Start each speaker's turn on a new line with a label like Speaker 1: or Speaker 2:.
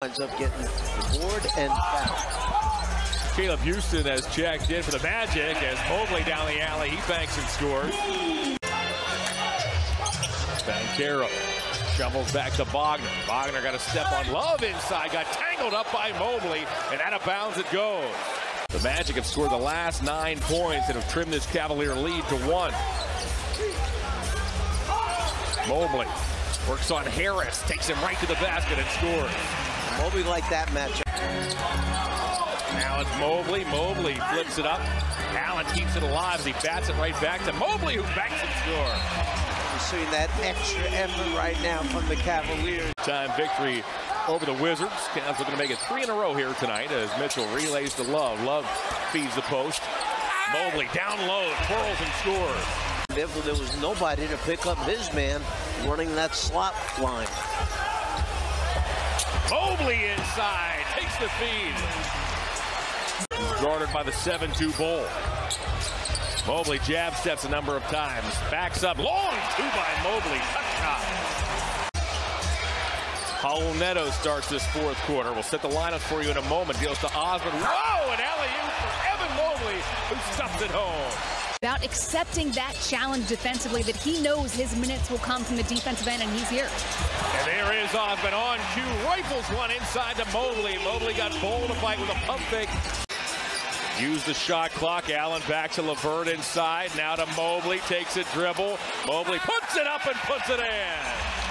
Speaker 1: Winds up getting the board and foul.
Speaker 2: Caleb Houstan has checked in for the Magic as Mobley down the alley. He banks and scores. Banchero shovels back to Wagner. Wagner got a step on Love inside, got tangled up by Mobley, and out of bounds it goes. The Magic have scored the last nine points and have trimmed this Cavalier lead to one. Mobley works on Harris, takes him right to the basket and scores.
Speaker 1: Mobley like that matchup.
Speaker 2: Now it's Mobley. Mobley flips it up. Allen keeps it alive as he bats it right back to Mobley, who banks and scores.
Speaker 1: You're seeing that extra effort right now from the Cavaliers.
Speaker 2: Time victory over the Wizards. Cavs looking to make it three in a row here tonight as Mitchell relays to Love. Love feeds the post. Mobley down low, twirls and scores.
Speaker 1: There was nobody to pick up his man running that slot line.
Speaker 2: Mobley inside, takes the feed. Guarded by the 7-2 Bol. Mobley jab steps a number of times. Backs up, long two by Mobley. Touch shot. Paolo Neto starts this fourth quarter. We'll set the lineups for you in a moment. Deals to Osman. Whoa, an alley-oop for Evan Mobley, who stuffed it home.
Speaker 3: About accepting that challenge defensively, that he knows his minutes will come from the defensive end, and he's here.
Speaker 2: And there is Osman on cue. Rifles one inside to Mobley. Mobley got bold to fight with a pump fake. Use the shot clock. Allen back to LeVert inside. Now to Mobley. Takes a dribble. Mobley puts it up and puts it in.